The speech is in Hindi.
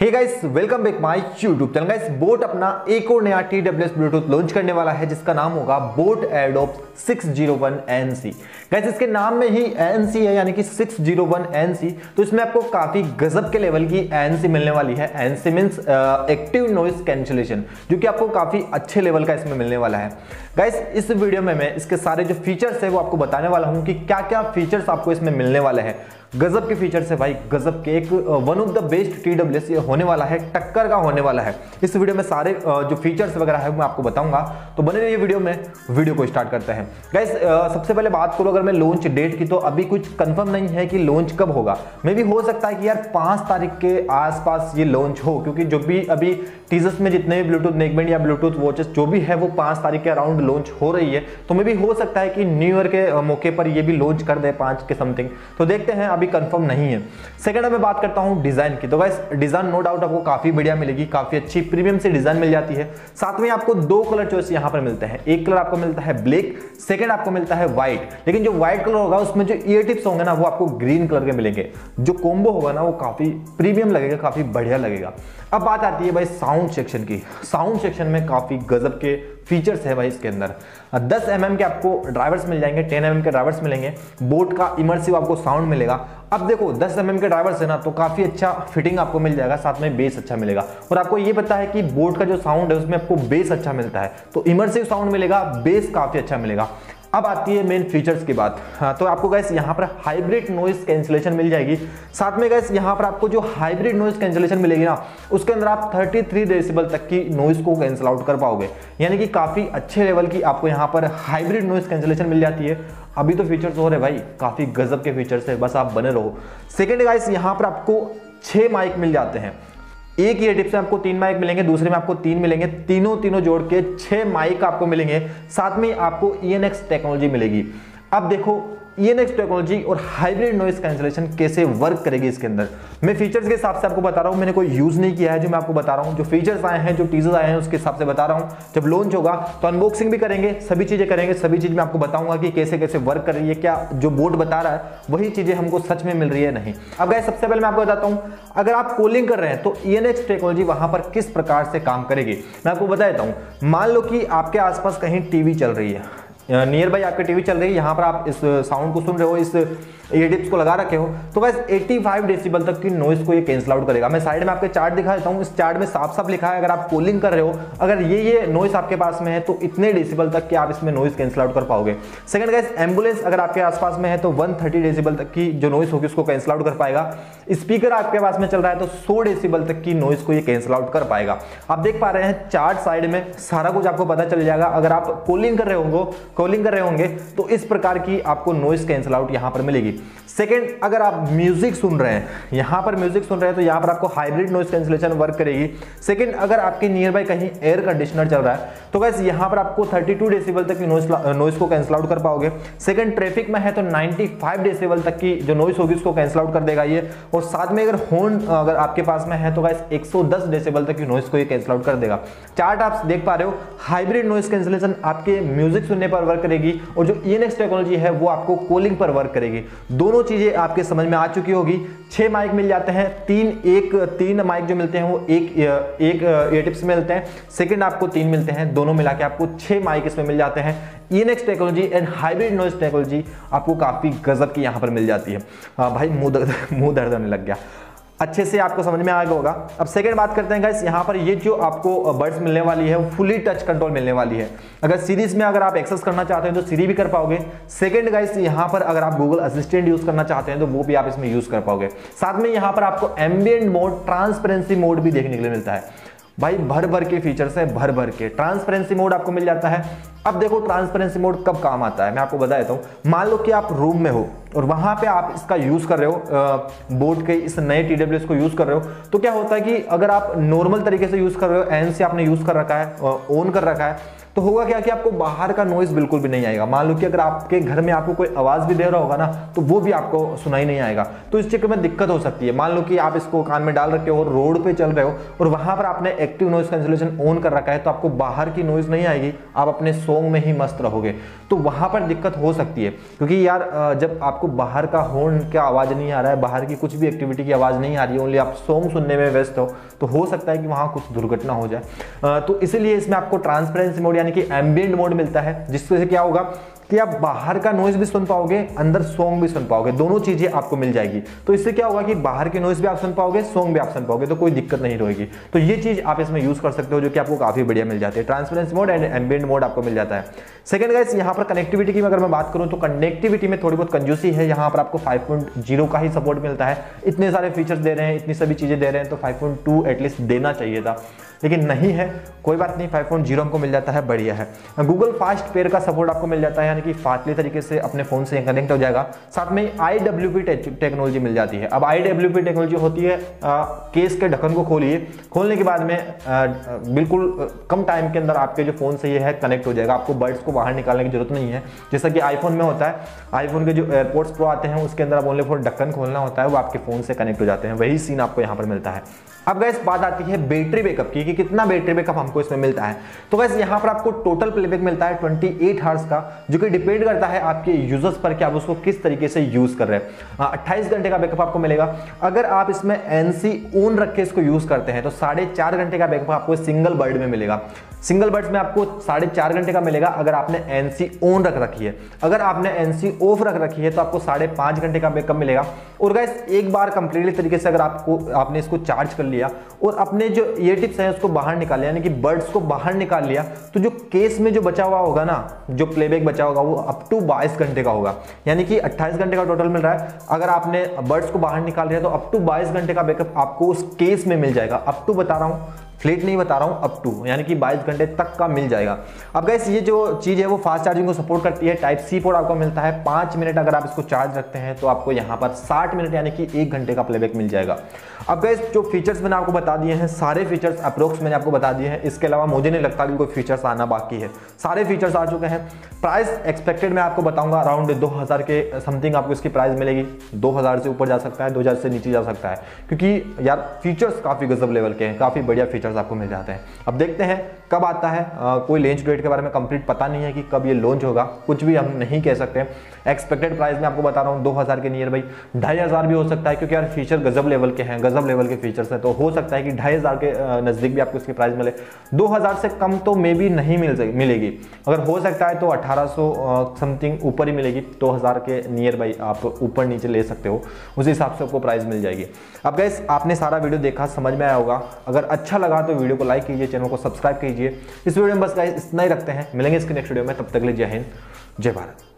Hey guys welcome back my YouTube channel guys boAt अपना एक और नया TWS ब्लूटूथ लॉन्च करने वाला है, जिसका नाम होगा बोट एडोप 601 NC गाइस इसके नाम में ही ANC है, यानी कि 601 NC तो इसमें आपको काफ़ी गजब के लेवल की ANC मिलने वाली है। ANC means active noise cancellation जो कि आपको काफ़ी अच्छे लेवल का इसमें मिलने वाला है। गाइस इस वीडियो में मैं इसके सारे जो फीचर्स है, वो आपको बताने वाला हूँ कि क्या क्या फीचर्स आपको इसमें मिलने वाले हैं। गजब के फीचर्स है भाई, गजब के। एक one of the best T W होने वाला है, टक्कर का होने वाला है। इस वीडियो में सारे जो फीचर्स वगैरह है मैं आपको बताऊँगा। तो बने रहिए वीडियो में वीडियो को स्टार्ट करते हैं। गाइस सबसे पहले बात करो, अगर मैं लॉन्च डेट की तो अभी कुछ कंफर्म नहीं है कि लॉन्च कब होगा। मे भी हो सकता है कि यार पाँच तारीख के आसपास ये लॉन्च हो, क्योंकि जो भी अभी टीजर्स में जितने भी ब्लूटूथ नेकबैंड या ब्लूटूथ वॉचेस जो भी है, वो पाँच तारीख के अराउंड लॉन्च हो रही है। तो मे भी हो सकता है कि न्यू ईयर के मौके पर ये भी लॉन्च कर दे पाँच के समथिंग तो देखते हैं अभी कंफर्म नहीं है। सेकंड मैं बात करता हूँ डिज़ाइन की। तो गाइस डिज़ाइन नो डाउट आपको काफ़ी बढ़िया मिलेगी, काफ़ी अच्छी प्रीमियम से डिज़ाइन मिल जाती है। साथ में आपको दो कलर चॉइस यहाँ पर मिलते हैं। एक कलर आपको मिलता है ब्लैक सेकंड आपको मिलता है व्हाइट लेकिन जो व्हाइट कलर होगा, उसमें जो ईयर टिप्स होंगे ना, वो आपको ग्रीन कलर के मिलेंगे। जो कॉम्बो होगा ना, वो काफ़ी प्रीमियम लगेगा, काफ़ी बढ़िया लगेगा। अब बात आती है भाई साउंड सेक्शन की। साउंड सेक्शन में काफ़ी गजब के फीचर्स है भाई इसके अंदर। 10 एम mm के आपको ड्राइवर्स मिल जाएँगे 10 एम mm के ड्राइवर्स मिलेंगे बोट का इमर्सिव आपको साउंड मिलेगा। अब देखो 10 एम mm के ड्राइवर्स है ना तो काफ़ी अच्छा फिटिंग आपको मिल जाएगा, साथ में बेस अच्छा मिलेगा। और आपको ये पता है कि बोट का जो साउंड है, उसमें आपको बेस अच्छा मिलता है। तो इमर्सिव साउंड मिलेगा बेस काफ़ी अच्छा मिलेगा। अब आती है मेन फीचर्स की बात। हाँ तो आपको गैस यहाँ पर हाइब्रिड नॉइस कैंसिलेशन मिल जाएगी। साथ में गैस यहाँ पर आपको जो हाइब्रिड नॉइस कैंसिलेशन मिलेगी ना, उसके अंदर आप 33 डेसिबल तक की नॉइस को कैंसिल आउट कर पाओगे। यानी कि काफ़ी अच्छे लेवल की आपको यहाँ पर हाइब्रिड नॉइस कैंसिलेशन मिल जाती है। अभी तो फीचर्स हो रहे भाई, काफ़ी गजब के फीचर्स है, बस आप बने रहो। सेकेंड गाइस यहाँ पर आपको छह माइक मिल जाते हैं। एक ईयर टिप्स से आपको तीन माइक मिलेंगे, दूसरे में आपको तीन मिलेंगे, तीनों तीनों जोड़ के छह माइक आपको मिलेंगे, साथ में आपको ईएनएक्स टेक्नोलॉजी मिलेगी। अब देखो ईएनएक्स टेक्नोलॉजी और हाइब्रिड नॉइस कैंसिलेशन कैसे वर्क करेगी इसके अंदर? मैं फीचर्स के हिसाब से आपको बता रहा हूँ, मैंने कोई यूज़ नहीं किया है जो मैं आपको बता रहा हूँ। जो फीचर्स आए हैं, जो टीजर्स आए हैं, उसके हिसाब से बता रहा हूँ। जब लॉन्च होगा तो अनबॉक्सिंग भी करेंगे, सभी चीज़ें करेंगे, सभी चीज़ मैं आपको बताऊँगा कि कैसे कैसे वर्क कर रही है, क्या जो बोर्ड बता रहा है, वही चीज़ें हमको सच में मिल रही है नहीं। अब गए सबसे पहले मैं आपको बताता हूँ, अगर आप कॉलिंग कर रहे हैं तो ईएनएक्स टेक्नोलॉजी वहाँ पर किस प्रकार से काम करेगी? मैं आपको बता देता हूँ, मान लो कि आपके आसपास कहीं टीवी चल रही है नियर बाई आपकी टीवी चल रही है, यहाँ पर आप इस साउंड को सुन रहे हो, इस ईयरटिप्स को लगा रखे हो तो बस 85 डेसिबल तक की नॉइस को ये कैंसिल आउट करेगा। मैं साइड में आपके चार्ट दिखा देता हूँ, इस चार्ट में साफ़ साफ़ लिखा है, अगर आप कॉलिंग कर रहे हो, अगर ये ये नॉइस आपके पास में है तो इतने डेसिबल तक की आप इसमें नॉइस कैंसिल आउट कर पाओगे। सेकंड गाइस एंबुलेंस अगर आपके आसपास में है तो 130 डेसिबल तक की जो नॉइस होगी, उसको कैंसिल आउट कर पाएगा। स्पीकर आपके पास में चल रहा है तो 100 डेसिबल तक की नॉइस को ये कैंसिल आउट कर पाएगा। आप देख पा रहे हैं चार्ट साइड में सारा कुछ आपको पता चल जाएगा। अगर आप कॉलिंग कर रहे होंगे कॉलिंग कर रहे होंगे तो इस प्रकार की आपको नॉइस कैंसिल आउट यहाँ पर मिलेगी। सेकेंड अगर आप म्यूज़िक सुन रहे हैं, यहाँ पर म्यूज़िक सुन रहे हैं तो यहाँ पर आपको हाइब्रिड नॉइस कैंसिलेशन वर्क करेगी। सेकेंड अगर आपके नियर बाय कहीं एयर कंडीशनर चल रहा है तो वैसे यहाँ पर आपको 32 डेसिबल तक की नॉइस को कैंसिल आउट कर पाओगे। सेकेंड ट्रैफ़िक में है तो 95 डेसिबल तक की जो नॉइस होगी, उसको कैंसिल आउट कर देगा ये। और साथ में अगर हॉर्न अगर आपके पास में है तो गाइस 110 डेसिबल तक की नॉइस को ये कैंसिल आउट कर देगा। चार्ट आप देख पा रहे हो हाइब्रिड नॉइस कैंसिलेशन आपके म्यूज़िक सुनने पर वर्क करेगी और जो ई टेक्नोलॉजी है वो आपको कॉलिंग पर वर्क करेगी। दोनों चीज़ें आपके समझ में आ चुकी होगी। छह माइक मिल जाते हैं तीन एक तीन माइक जो मिलते हैं वो एक एक एयरटिप्स मिलते हैं। सेकंड आपको तीन मिलते हैं दोनों मिला के आपको छह माइक इसमें मिल जाते हैं। ENX technology and hybrid noise technology आपको काफ़ी गजब की यहाँ पर मिल जाती है। आ, भाई मुँह दर्द मुँह दर्द होने लग गया। अच्छे से आपको समझ में आ गया होगा। अब सेकेंड बात करते हैं गाइस यहाँ पर ये जो आपको बर्ड्स मिलने वाली है, वो फुली टच कंट्रोल मिलने वाली है। अगर सीरीज़ में अगर आप एक्सेस करना चाहते हैं तो सीरी भी कर पाओगे। सेकेंड गाइस यहाँ पर अगर आप गूगल असिस्टेंट यूज़ करना चाहते हैं तो वो भी आप इसमें यूज़ कर पाओगे। साथ में यहाँ पर आपको एम्बियंट मोड ट्रांसपेरेंसी मोड भी देखने के लिए मिलता है। भाई, भर भर के फीचर्स है, भर भर के। ट्रांसपेरेंसी मोड आपको मिल जाता है। अब देखो ट्रांसपेरेंसी मोड कब काम आता है? मैं आपको बता देता हूँ। मान लो कि आप रूम में हो और वहाँ पे आप इसका यूज़ कर रहे हो बोर्ड के इस नए टी को यूज़ कर रहे हो तो क्या होता है कि अगर आप नॉर्मल तरीके से यूज़ कर रहे हो एन से आपने यूज़ कर रखा है ऑन कर रखा है तो होगा क्या कि आपको बाहर का नॉइज़ बिल्कुल भी नहीं आएगा? मान लो कि अगर आपके घर में आपको कोई आवाज़ भी दे रहा होगा ना तो वो भी आपको सुनाई नहीं आएगा। तो इस चक्कर में दिक्कत हो सकती है। मान लो कि आप इसको कान में डाल रखे हो रोड पे चल रहे हो और वहाँ पर आपने एक्टिव नॉइज़ कैंसिलेशन ऑन कर रखा है तो आपको बाहर की नॉइज़ नहीं आएगी। आप अपने सॉन्ग में ही मस्त रहोगे। तो वहाँ पर दिक्कत हो सकती है। क्योंकि यार जब आपको बाहर का हॉर्न का आवाज़ नहीं आ रहा है, बाहर की कुछ भी एक्टिविटी की आवाज़ नहीं आ रही है ओनली आप सॉन्ग सुनने में व्यस्त हो तो हो सकता है कि वहाँ कुछ दुर्घटना हो जाए। तो इसीलिए इसमें आपको ट्रांसपेरेंसी मोड यानी कि एम्बियंट मोड मिलता है जिससे क्या होगा? कि आप बाहर का नॉइज़ भी सुन पाओगे, अंदर सॉन्ग भी सुन पाओगे, दोनों चीज़ें आपको मिल जाएगी। तो इससे क्या होगा कि बाहर की नॉइज़ भी आप सुन पाओगे सॉन्ग भी आप सुन पाओगे तो कोई दिक्कत नहीं रहेगी। तो ये चीज़ आप इसमें यूज़ कर सकते हो, जो कि आपको काफ़ी बढ़िया मिल जाती है। Transparency mode and ambient mode आपको मिल जाता है। सेकंड गाइस यहाँ पर कनेक्टिविटी की अगर मैं बात करूँ तो कनेक्टिविटी में थोड़ी बहुत कंजूसी है। यहाँ पर आपको 5.0 का ही सपोर्ट मिलता है। इतने सारे फीचर्स दे रहे हैं, इतनी सभी चीज़ें दे रहे हैं तो 5.2 एटलीस्ट देना चाहिए था। लेकिन नहीं है, कोई बात नहीं 5.0 हमको मिल जाता है, बढ़िया है। गूगल फास्ट पेयर का सपोर्ट आपको मिल जाता है यानी कि फास्टली तरीके से अपने फ़ोन से कनेक्ट हो जाएगा। साथ में आई डब्ल्यू टेक्नोलॉजी मिल जाती है। अब आई डब्ल्यू टेक्नोलॉजी होती है आ, केस के ढक्कन को खोलिए। खोलने के बाद में आ, बिल्कुल कम टाइम के अंदर आपके जो फ़ोन से ये है कनेक्ट हो जाएगा। आपको बर्ड्स को बाहर निकालने की ज़रूरत नहीं है। जैसा कि आईफोन में होता है आईफोन के जो एयरपोर्ट्स प्रो आते हैं उसके अंदर आप ओनली फ़ोन ढक्कन खोलना होता है वो आपके फ़ोन से कनेक्ट हो जाते हैं। वही सीन आपको यहाँ पर मिलता है। अब गैस बात आती है बैटरी बैकअप की कि कितना बैटरी बैकअप हमको इसमें मिलता है। तो गैस यहाँ पर आपको टोटल प्लेबैक मिलता है 28 हार्स का जो कि डिपेंड करता है आपके यूज़र्स पर कि आप उसको किस तरीके से यूज़ कर रहे हैं। अट्ठाईस घंटे का बैकअप आपको मिलेगा। अगर आप इसमें एनसी ओन रख के इसको यूज़ करते हैं तो साढ़े चार घंटे का बैकअप आपको सिंगल बर्ड में मिलेगा। सिंगल बर्ड्स में आपको साढ़े चार घंटे का मिलेगा अगर आपने एनसी ऑन रख रखी है। अगर आपने एनसी ऑफ़ रख रखी है तो आपको साढ़े पाँच घंटे का बैकअप मिलेगा। और गैस एक बार कंप्लीटली तरीके से अगर आपको, आपने इसको चार्ज कर लिया और अपने जो ईयर टिप्स हैं उसको बाहर निकाल लिया, यानी कि बर्ड्स को बाहर निकाल लिया तो जो केस में जो बचा हुआ होगा ना, जो प्लेबैक बचा होगा वो अप टू बाईस घंटे का होगा। यानी कि अट्ठाईस घंटे का टोटल मिल रहा है। अगर आपने बर्ड्स को बाहर निकाल दिया तो अप टू बाईस घंटे का बैकअप आपको उस केस में मिल जाएगा। अप टू बता रहा हूँ फ्लेट नहीं बता रहा हूँ अप टू यानी कि 22 घंटे तक का मिल जाएगा। अब गैस ये जो चीज़ है, वो फास्ट चार्जिंग को सपोर्ट करती है। टाइप सी पोर्ट आपको मिलता है। पाँच मिनट अगर आप इसको चार्ज रखते हैं तो आपको यहाँ पर साठ मिनट, यानी कि एक घंटे का प्लेबैक मिल जाएगा। अब गैस जो फीचर्स मैंने आपको बता दिए हैं, सारे फीचर्स अप्रोक्स मैंने आपको बता दिए हैं। इसके अलावा मुझे नहीं लगता कि कोई फीचर्स आना बाकी है। सारे फीचर्स आ चुके हैं। प्राइस एक्सपेक्टेड मैं आपको बताऊँगा अराउंड दो हज़ार के समथिंग आपको इसकी प्राइस मिलेगी। दो हज़ार से ऊपर जा सकता है, दो हज़ार से नीचे जा सकता है। क्योंकि यार फीचर्स काफ़ी गजब लेवल के हैं, काफ़ी बढ़िया फीचर्स आपको मिल जाते हैं। अब देखते हैं कब आता है। आ, कोई लॉन्च डेट के बारे में कंप्लीट पता नहीं है कि कब ये लॉन्च होगा। कुछ भी हम नहीं कह सकते। एक्सपेक्टेड प्राइस में आपको बता रहा हूँ 2000 के नियर भाई। ढाई भी हो सकता है क्योंकि यार फीचर गजब लेवल के हैं गजब लेवल के फीचर्स हैं। तो हो सकता है कि ढाई के नज़दीक भी आपको इसकी प्राइस मिले। 2000 से कम तो मे भी नहीं मिल मिलेगी। अगर हो सकता है तो अठारह समथिंग ऊपर ही मिलेगी। दो हज़ार के नियर बाई आप ऊपर नीचे ले सकते हो। उस हिसाब से आपको प्राइस मिल जाएगी। अब गैस आपने सारा वीडियो देखा समझ में आया होगा। अगर अच्छा लगा तो वीडियो को लाइक कीजिए, चैनल को सब्सक्राइब कीजिए। इस वीडियो में बस इतना ही रखते हैं। मिलेंगे इसके नेक्स्ट वीडियो में, तब तक ले जय हिंद, जय भारत।